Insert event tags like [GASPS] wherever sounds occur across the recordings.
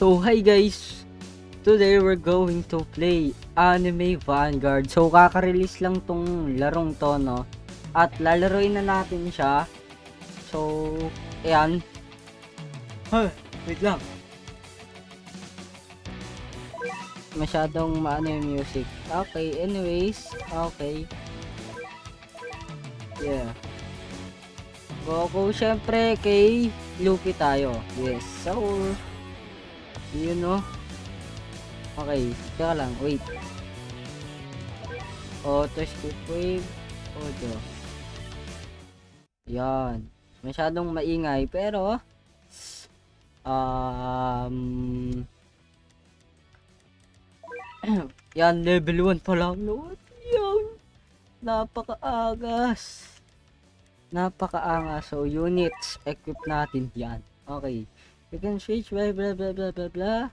So, hi guys! Today we're going to play Anime Vanguard. So, kaka-release lang tong larong to, no? At lalaroin na natin siya. So, ayan. Huh, wait lang. Masyadong maano yung music. Okay, anyways. Okay. Yeah. Goku, syempre, kay Luffy tayo. Yes. So, yun no. Okay, teka lang, wait. Auto skip wave. Auto. Yan. Masyadong maingay, pero, um, [CLEARS THROAT] yan, level 1 pa lang. No? Yan. Napakaagas. Napakaangas. So, units, equip natin yan. Okay. You can switch, blah, blah, blah, blah, blah, blah.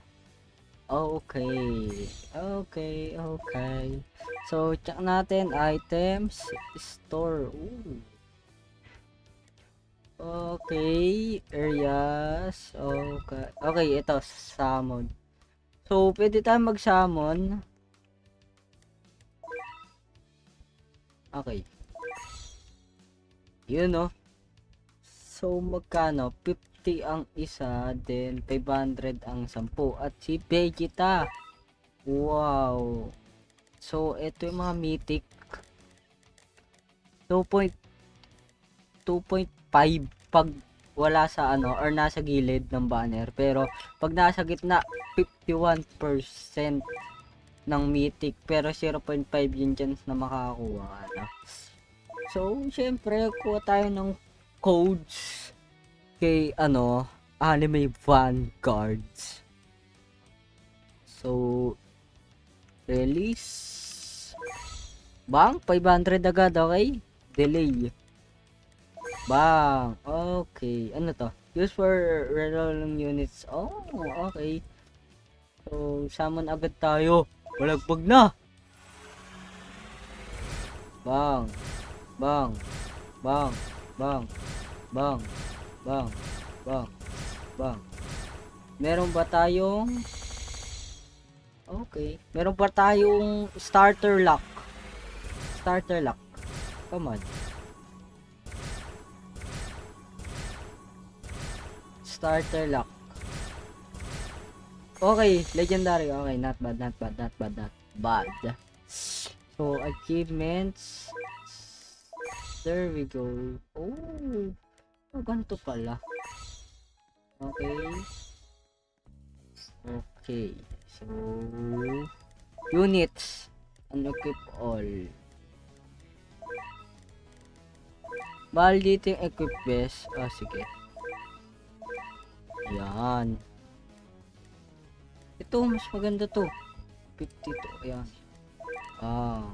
Okay. Okay, okay. So, check natin. Items, store. Ooh. Okay. Areas. Okay. Okay, ito. Summon. So, pwede tayo mag-summon. Okay. Yun, no? So, magkano? 50 ang isa, then 500 ang 10. At si Vegeta. Wow. So, ito yung mga mythic. 2.2.5 pag wala sa ano or nasa gilid ng banner pero pag nasa gitna 51% ng mythic pero 0.5 yung chance na makakakuha ano. So, syempre, kuha tayo ng codes kay ano, Anime Vanguards. So, release. Bang, 500 agad, okay? Delay. Bang, okay. Ano to? Use for rerolling units. Oh, okay. So, summon agad tayo. Walagbag na. Bang. Bang. Bang. Bang. Bang. Bang. Bang. Bang. Meron ba tayong Okay. Meron pa tayong starter lock. Starter lock. Come on. Starter lock. Okay, legendary. Okay, not bad, not bad, not bad, not bad. So, achievements. There we go. Oh, oh ganito pala. Okay. Okay. So, units. Unequip all. Bahal dito yung equip best. Ah, sige. Yan. Ito, mas maganda to. 52. Ayan. Ah.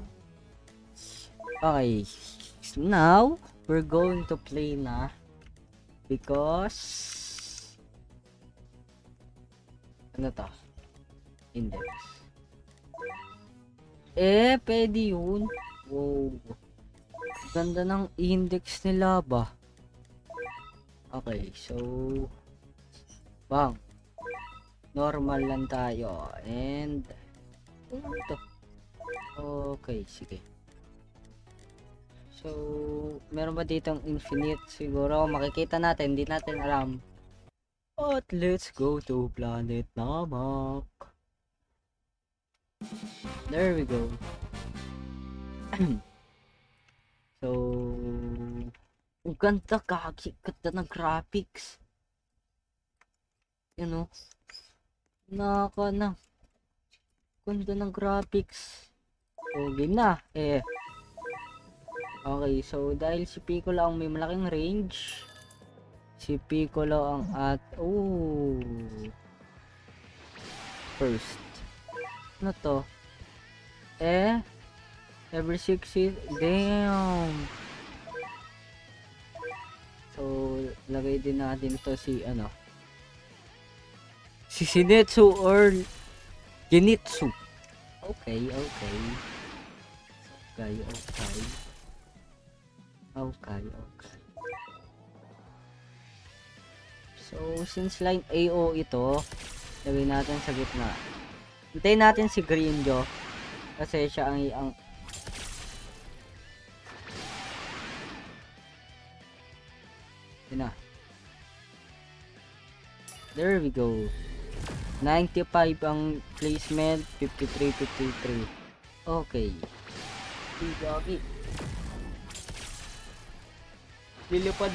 Okay. So now, we're going to play na. Because... Ano to? Index. Eh, pwede yun. Wow. Ganda ng index nila ba? Okay, so... Bang. Normal lang tayo. And... Ano? Okay, sige. So, meron ba ditong infinite? Siguro, makikita natin. Hindi natin alam. But let's go to planet Namak. There we go. [CLEARS THROAT] so, ang ganda kaki, ganda ng graphics. You know, naka na. Ganda ng graphics. So, game na. Eh. Okay, so dahil si Piccolo ang may malaking range, si Piccolo ang at oh first. Ano to? Eh every 6 damn. So lagay din natin to si ano si Sinetsu or Genitsu. Okay okay. Okay okay okay okay So, since line AO ito, Lagay natin sa gitna. Hintayin natin si Green Joe. Kasi siya ang ang Yun na. There we go. 95 ang placement, 53, 53. Okay. Gagi. Lilipad.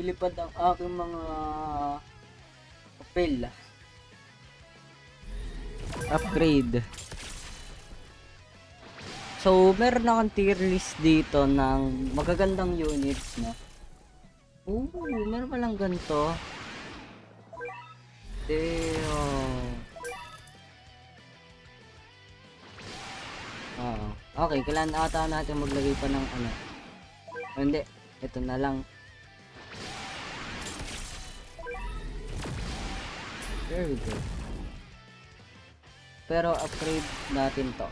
Lilipad ang aking mga papel. Upgrade. So, meron akong tier list dito ng magagandang units na. Oo, meron palang ganito. Damn. Oo. Okay, kailangan ata natin maglagay pa ng ano. O, Hindi, ito na lang. There we go. Pero upgrade natin to.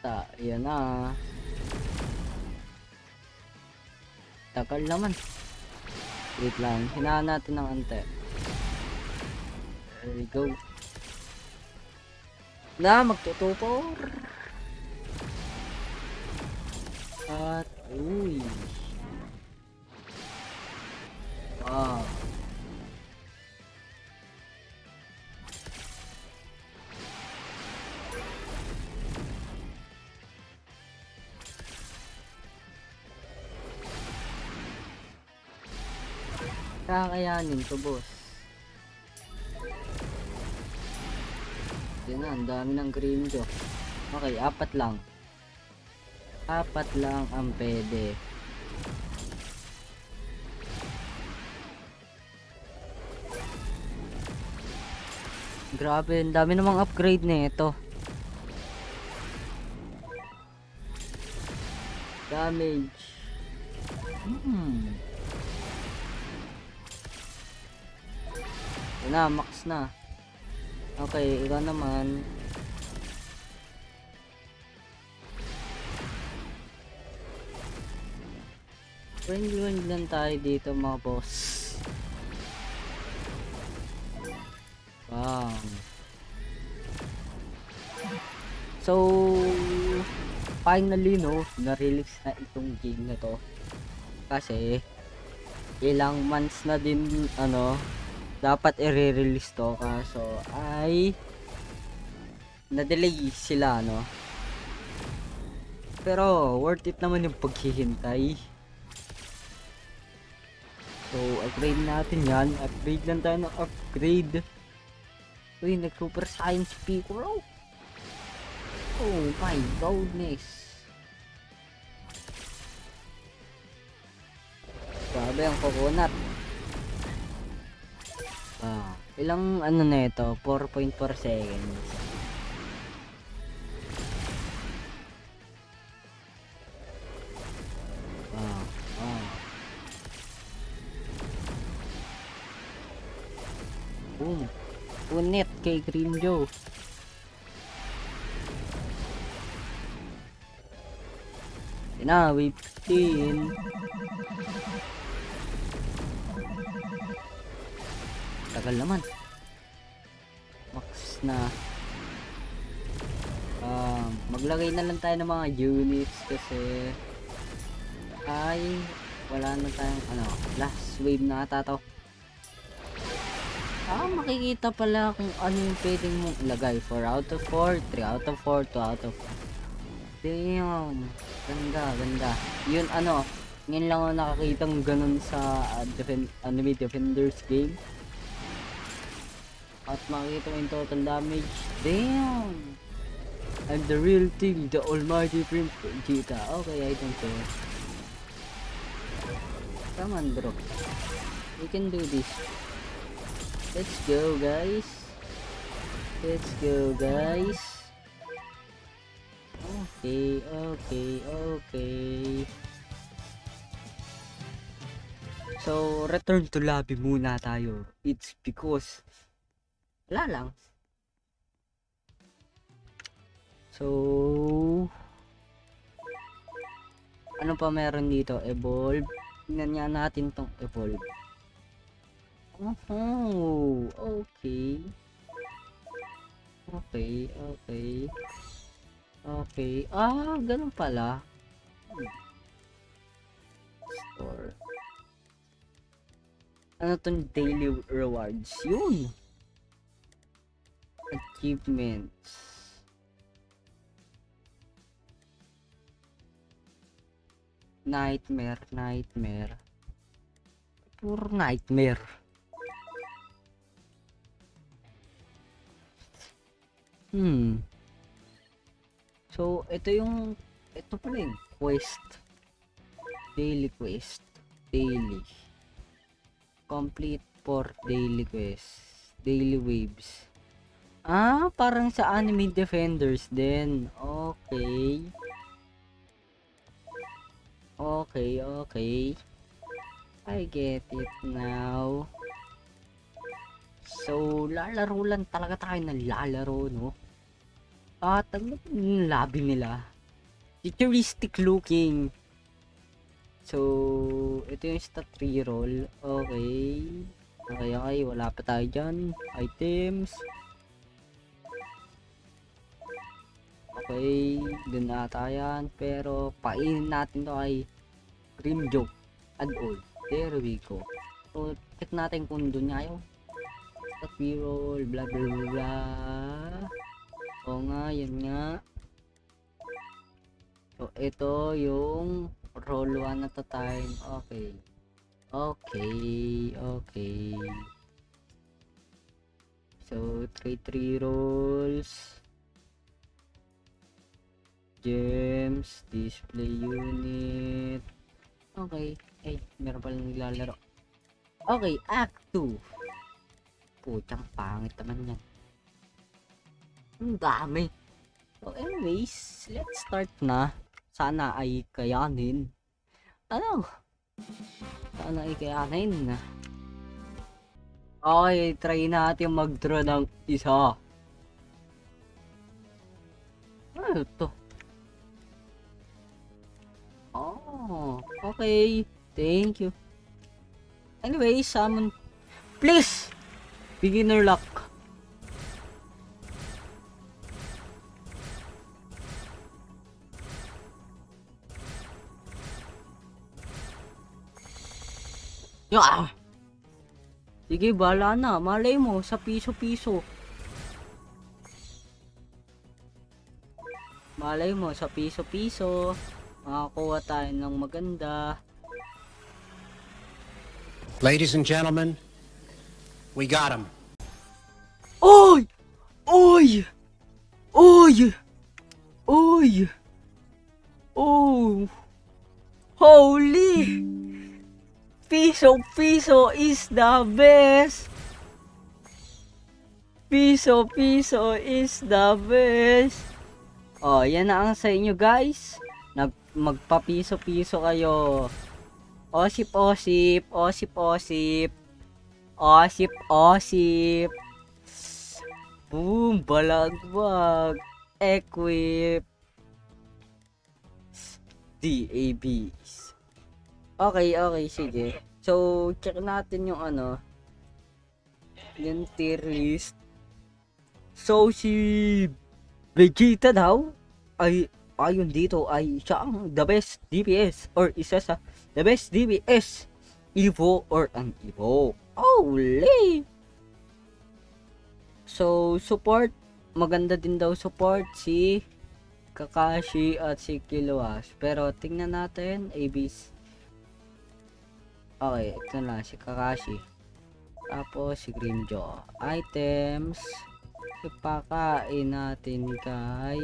Ta, yan na. Tagal naman. Wait lang, hinaan natin ng ante. There we go. Na, magtutupor. At, uy. Wow. Kakayanin to, boss. Ang dami ng green do. Okay, apat lang. Apat lang ang pwede. Grabe, ang dami namang upgrade na ito. Damage. Hmm. Yun na, max na. Okay, ikaw naman. Friendly lang tayo dito mga boss. Wow. So, finally no, na-release na itong game na to. Kasi, ilang months na din, ano, dapat i-release to kaso ay na-delay sila no? Pero worth it naman yung paghihintay. So upgrade natin yan. Upgrade lang tayo ng upgrade. Uy nag super science Piccolo oh my goodness. Grabe ang coconut Ah, ilang ano na ito? 4.4 seconds. Wow, wow. Boom. Punit kay Green Joe. Na, wave 15. Tagal naman. Max na. Um, maglagay na lang tayo ng mga units kasi ay wala na tayong ano, last wave na ata to. Ah, makikita pala kung ano yung pwedeng mong ilagay. 4 out of 4, 3 out of 4, 2 out of 4. Damn. Ganda, ganda. Yun ano, ngayon lang ako nakakitang ganun sa uh, defend, anime defenders game. At makikita mo yung total damage. Damn! I'm the real thing, the almighty Prince Vegeta. Okay, I don't care. Come on, bro. We can do this. Let's go, guys. Let's go, guys. Okay, okay, okay. So, return to lobby muna tayo. It's because wala lang. So, ano pa meron dito? Evolve. Tingnan nga natin tong evolve. Oh, okay. Okay, okay. Okay. Ah, ganun pala. Store. Ano tong daily rewards? Yun. Achievements. Nightmare, nightmare. Puro nightmare. Hmm. So, ito yung, ito pala yung quest. Daily quest. Daily. Complete for daily quest. Daily waves. Ah, parang sa anime defenders din. Okay. Okay, okay. I get it now. So, lalaro lang talaga tayo ng lalaro, no? At ang labi nila. Futuristic looking. So, ito yung stat reroll. Okay. Okay, okay. Wala pa tayo dyan. Items. Okay. Dun ata yan. Pero, painin natin to ay Grim Joke. Add all. There we go. So, check natin kung dun nga yung stat reroll. Blah, blah, blah, blah. Oo nga, yun nga. So, ito yung roll 1 at a time. Okay. Okay, okay. So, trade 3 rolls. Gems, display unit. Okay. Ay, meron pala naglalaro. Okay, Act 2. Putang pangit naman yan. Ang dami. So anyways, let's start na. Sana ay kayanin. Ano? Sana ay kayanin. Okay, try natin mag-draw ng isa. Ano to? Oh, okay. Thank you. Anyway, summon. Please! Beginner luck. Yeah. Sige, bala na. Malay mo, sa piso-piso. Malay mo, sa piso-piso. Makakuha tayo ng maganda. Ladies and gentlemen, we got him. Oy! Oy! Oy! Oy! Oh! Holy! Piso Piso is the best! Piso Piso is the best! Oh, yan na ang sa inyo guys. Magpapiso-piso kayo. Osip osip, osip osip. Osip osip. Boom, balagbag. Equip. DABs. Okay, okay, sige. So, check natin yung ano. Yung tier list. So, si Vegeta daw ay ayon dito ay siya ang the best DPS or isa sa the best DPS Evo or an Evo. Holy! So, support. Maganda din daw support si Kakashi at si Kiluas. Pero, tingnan natin. ABs. Okay, ito na. Si Kakashi. Tapos, si Grimjaw. Items. Ipakain natin kay...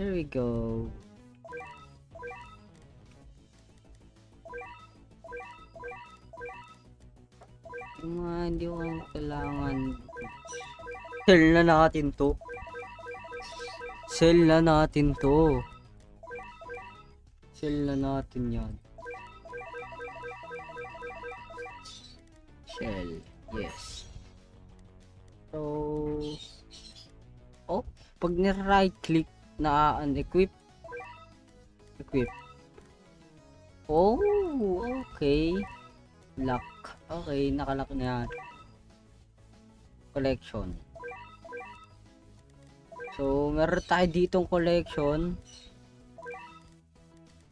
There we go. Yung mga hindi ko kailangan Sell na natin to. Sell na natin to. Sell na natin yan. Shell. Yes. So, oh, pag ni-right click na unequip, equip. Oh, Okay. Lock. Okay, nakalock na yan. Collection. So, meron tayo ditong collection.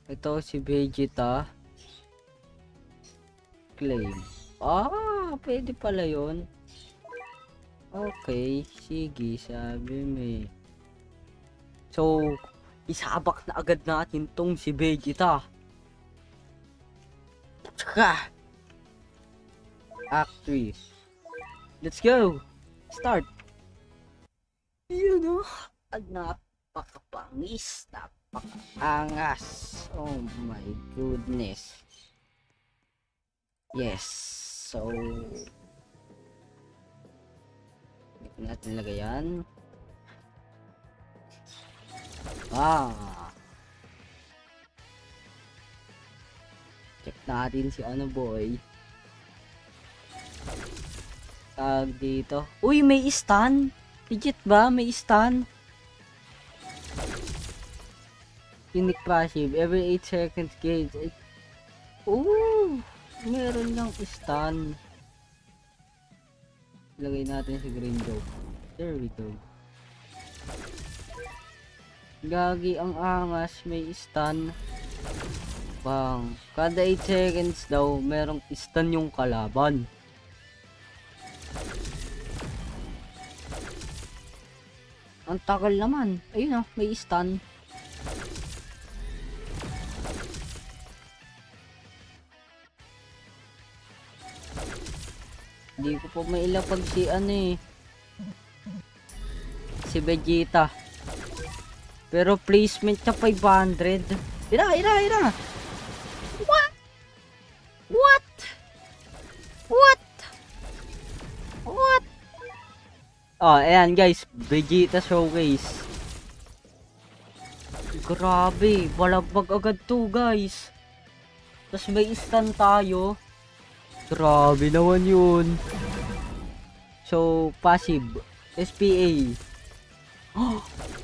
Ito si Vegeta. Claim. Ah, pwede pala yon. Okay, sige, sabi mo So, isabak na agad natin tong si Vegeta. Tsaka, Act 3. Let's go! Start! Yun o. Ang napakapangis. Napakaangas. Oh my goodness. Yes. So, dito natin lagay yan. Ah. Check natin si ano boy. Tag dito. Uy, may stun. Legit ba? May stun. Unique passive. Every 8 seconds gauge. Ooh! Meron lang stun. Lagay natin si Green Joke. There we go. Gagi ang angas. May stun. Bang. Kada 8 seconds daw, merong stun yung kalaban. Ang tagal naman. Ayun oh, may stun. Hindi ko pa mailapag si ano eh. Si Vegeta. Pero placement niya 500. Ira, ira, ira. What? What? What? What? Oh, ayan guys, Vegeta Showcase. Grabe, balabag agad to guys. Tapos may stun tayo. Grabe naman yun. So, passive. SPA. [GASPS]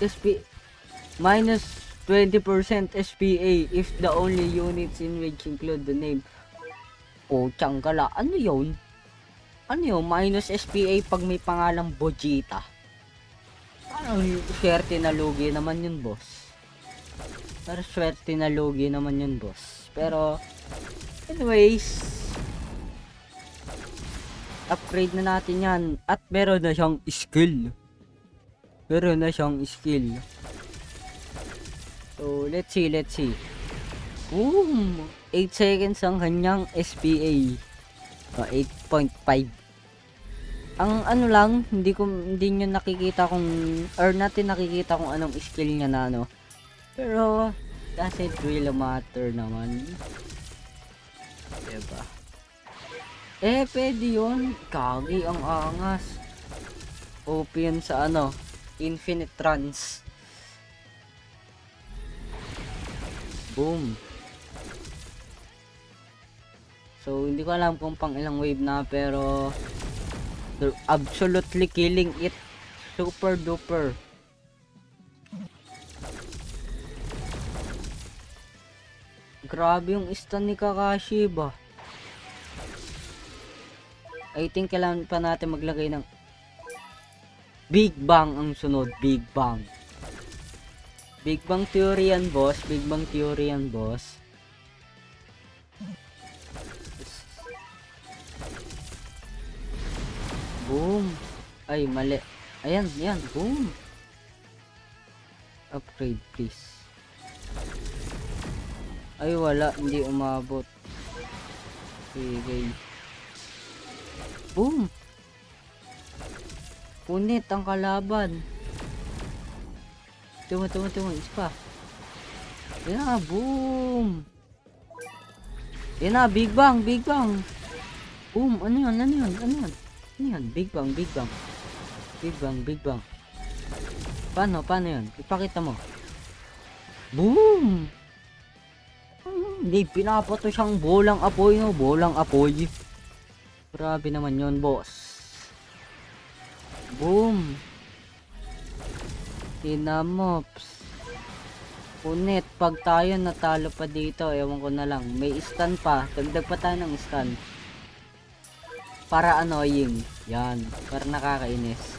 SP minus 20% SPA if the only units in which include the name Oh, tiyangkala. Ano yun? Ano yun? Minus SPA pag may pangalang Vegeta. Ano swerte na lugi naman yun, boss. Pero swerte na lugi naman yun, boss. Pero, anyways, upgrade na natin yan. At meron na siyang skill. Meron na siyang skill. So, let's see, let's see. Boom! 8 seconds ang kanyang SPA. O, 8.5. Ang ano lang, hindi ko hindi niyo nakikita kung or natin nakikita kung anong skill niya na ano. Pero does it really matter naman? Diba? Eh, pwede yun. Kagi ang angas. Open sa ano, Infinite Trance. Boom. So, hindi ko alam kung pang ilang wave na, pero absolutely killing it. Super duper. Grabe yung stun ni Kakashi ba? I think kailangan pa natin maglagay ng Big Bang ang sunod. Big Bang. Big Bang Theory yan, boss. Big Bang Theory yan, boss. Boom. Ay, mali. Ayan, yan. Boom. Upgrade, please. Ay, wala. Hindi umabot. Sige. Boom. Punit ang kalaban. Tuma, tuma, tuma. Isa pa. Yan na, boom. Yan na, big bang, big bang. Boom, ano yun, ano yun, ano yun? Ano yan? Big bang, big bang. Big bang, big bang. Paano, paano yun? Ipakita mo. Boom! Hindi, pinapato siyang bolang apoy, no? Bolang apoy. Grabe naman yon boss. Boom! Tinamops. Kunit, pag tayo natalo pa dito, ewan ko na lang. May stun pa. Dagdag pa tayo ng stun. Para annoying. Yan. Para nakakainis.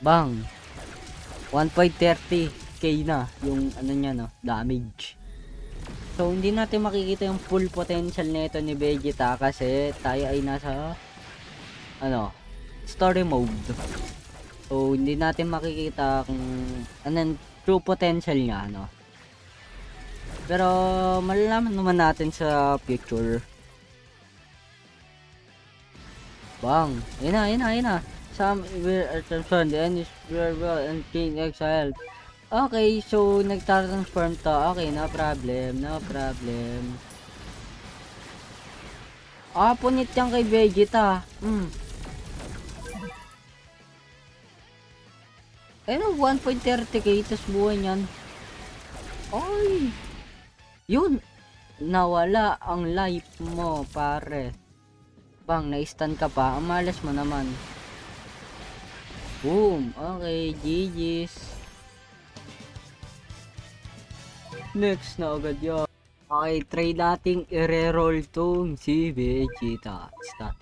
Bang. 1.30k na yung ano niya no, damage. So hindi natin makikita yung full potential nito ni Vegeta kasi tayo ay nasa ano, story mode. So, hindi natin makikita kung anong true potential niya, ano. Pero, malalaman naman natin sa future. Bang! Ayun na, ayun na, ayun na. Some will transform the end is well and king exile. Okay, so nagtatransform to. Okay, no problem, no problem. Ah, punit yan kay Vegeta. Hmm. Ano, 1.30k, tas buhay niyan. Ay! Yun! Nawala ang life mo, pare. Bang, na-stun ka pa. Ang malas mo naman. Boom! Okay, GG's. Next na agad yan. Okay, try nating i-reroll tong si Vegeta. Start.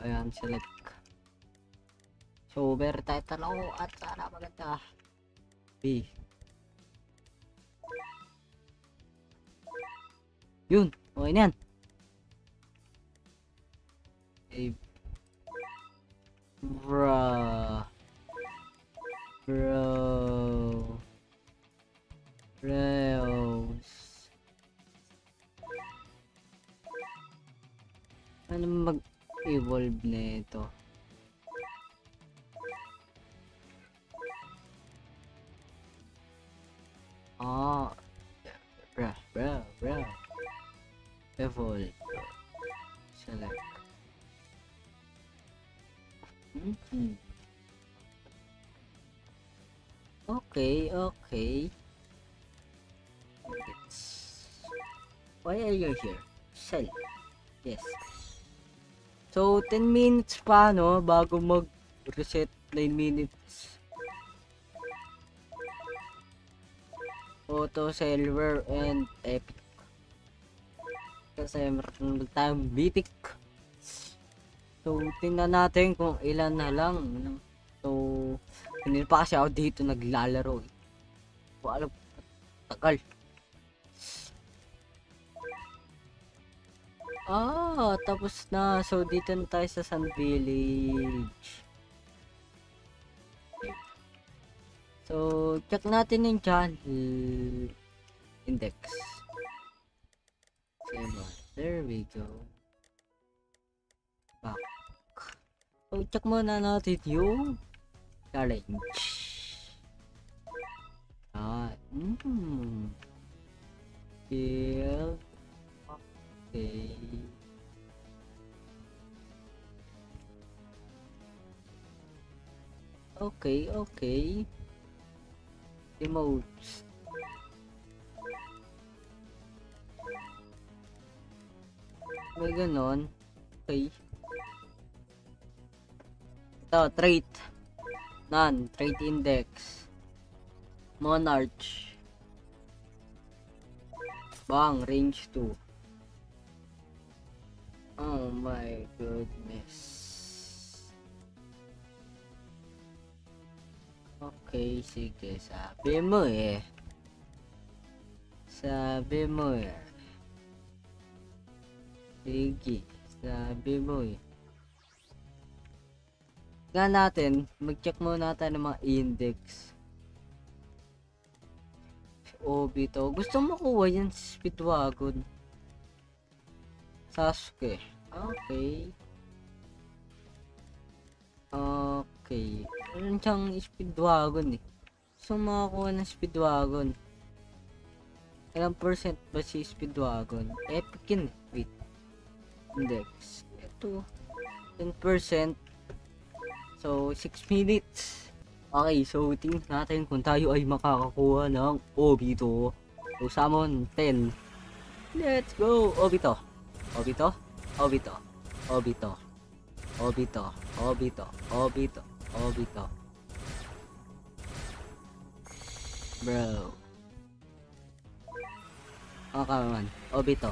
Ayan, select. Meron tayo talo at sana maganda. B. Yun, okay na yan. A. Bruh. Bro. Bros. Ano mag-evolve na ito? 10 minutes pa, no? Bago mag-reset 9 minutes. Auto, silver, and epic. Kasi meron tayong mythic. So, tingnan natin kung ilan na lang. So, hindi pa kasi ako dito naglalaro. Eh. So, alam, tagal. Ah, tapos na. So, dito na tayo sa Sun Village. So, check natin yung channel index. Same one. There we go. Back. So, check muna natin yung challenge. Ah, mm. Kill. Okay. Okay, okay. Emotes. May ganon. Okay. Ito, trait. None. Trait index. Monarch. Bang, range 2. Oh my goodness. Okay, sige. Sabi mo eh. Sabi mo eh. Sige. Sabi mo eh. Nga natin, mag-check muna tayo ng mga index. Obito. Gusto mo kuha yan sa Speedwagon. Sasuke. Okay. Okay. Meron siyang Speedwagon eh. Gusto mo makakuha ng Speedwagon. Ilang percent ba si Speedwagon? Epic yun eh. Wait. Index. Ito. 10%. So, 6 [LAUGHS] minutes. Okay, so tingnan natin kung tayo ay makakakuha ng Obito. So, summon 10. Let's go! Obito. Obito. Obito. Obito. Obito. Obito. Obito. Obito. Bro. Oh, come. Obito.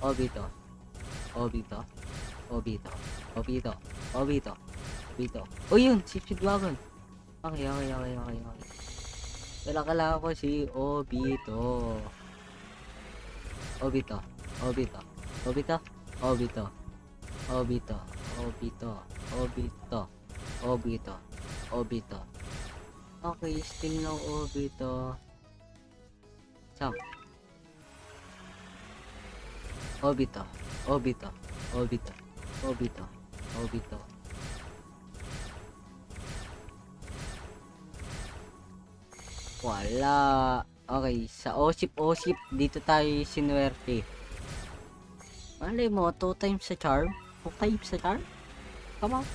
Obito. Obito. Obito. Obito. Obito. Obito. Oh, yun! Si Speedwagon. Okay, okay, okay, okay, okay. Kala ko si Obito. Obito. Obito. Obito. Obito. Obito. Obito. Obito. Obito. Obito. Okay, still no Obito. Sam. Obito. Obito. Obito. Obito. Obito. Wala. Okay, sa osip-osip, dito tayo sinuwerte. Malay mo, 2 times sa charm? 2 times sa charm? Come on.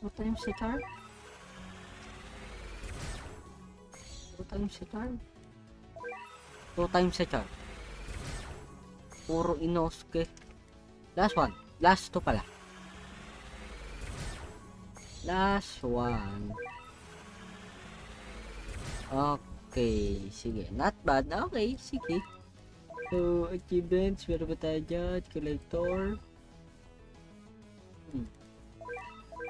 2 times sa charm? 2 times sa charm? 2 times sa charm. Puro inosuke. Last one. Last two pala. Last one. Okay, sige. Not bad. Okay, sige. So, achievements. Meron ba tayo dyan? Collector. Hmm.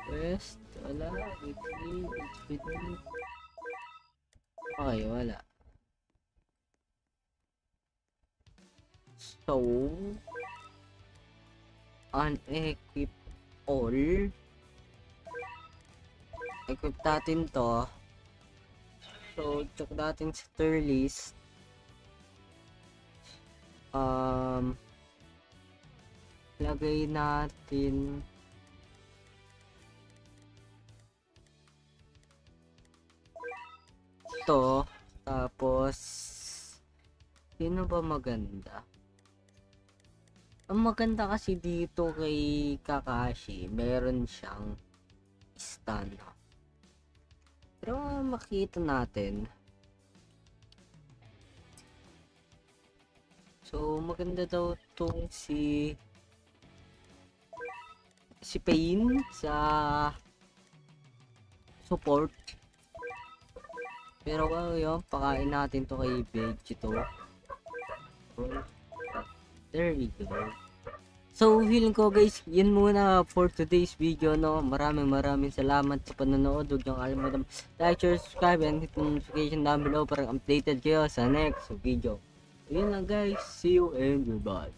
Quest. Wala. Weekly. Weekly. Okay, wala. So, unequip all. Equip natin to. So, check natin sa tier list. Um, lagay natin to. Tapos sino ba maganda? Ang maganda kasi dito kay Kakashi meron siyang stun pero makita natin So, maganda daw tong si si Pain sa support. Pero yun, pakain natin to kay Vegito. There we go. So, feeling ko guys, yun muna for today's video, no? Maraming maraming salamat sa panonood. Huwag niyong kalimutan like, share, subscribe, and hit the notification down below para updated kayo sa next video. Yun lang guys. See you and goodbye.